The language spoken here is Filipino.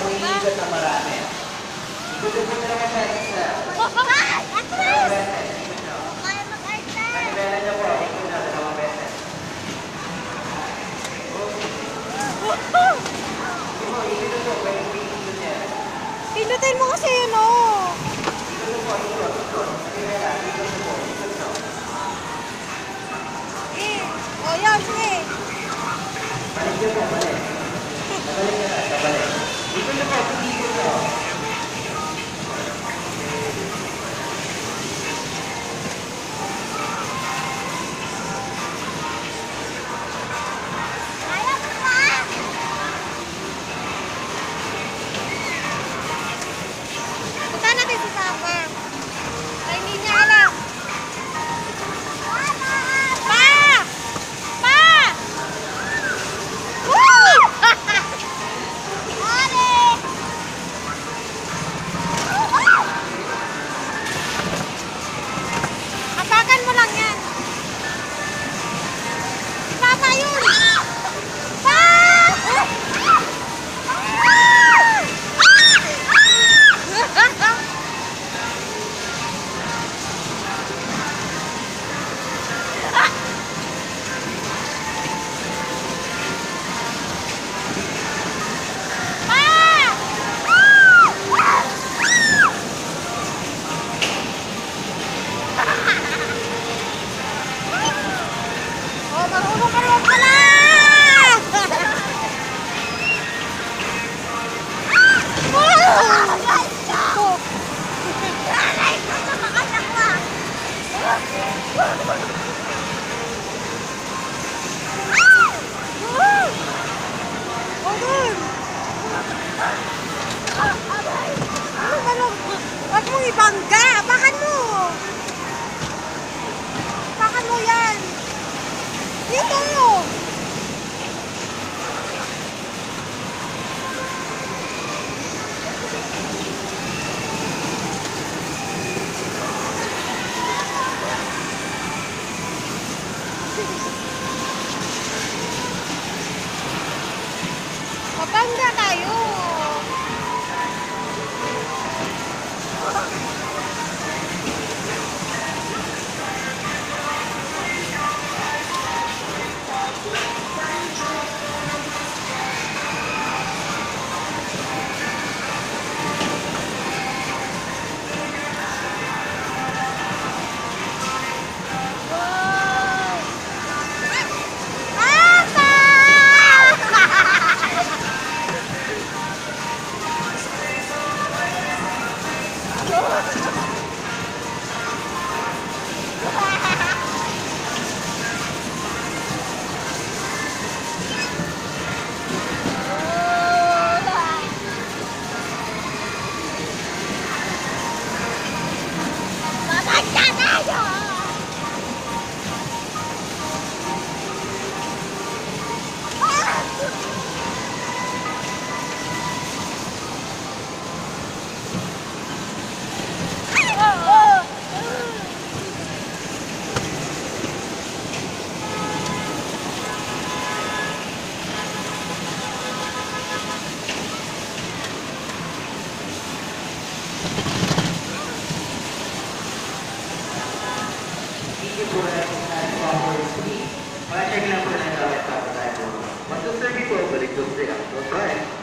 Umiikot na marami. Igutupo na naman natin sa... Ay! Atras! Kaya mag-art na! Po. Ikot na dalawang beses. Woohoo! Ikaw, ikot na po. Oh, oh. Pwede ikot niya. Pinutin mo kasi yun, oh! mangga. Apakan mo. Apakan mo yan. Dito. Papanga tayo. Republic of the Alpha